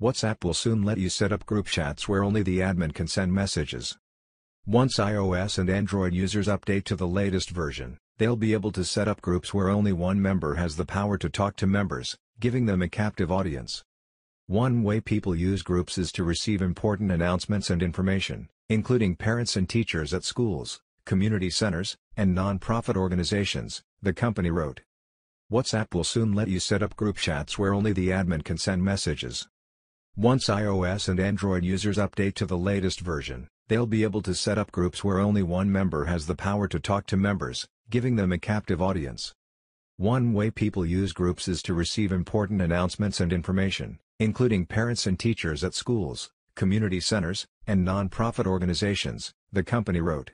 WhatsApp will soon let you set up group chats where only the admin can send messages. Once iOS and Android users update to the latest version, they'll be able to set up groups where only one member has the power to talk to members, giving them a captive audience. One way people use groups is to receive important announcements and information, including parents and teachers at schools, community centers, and non-profit organizations, the company wrote. WhatsApp will soon let you set up group chats where only the admin can send messages. Once iOS and Android users update to the latest version, they'll be able to set up groups where only one member has the power to talk to members, giving them a captive audience. One way people use groups is to receive important announcements and information, including parents and teachers at schools, community centers, and non-profit organizations, the company wrote.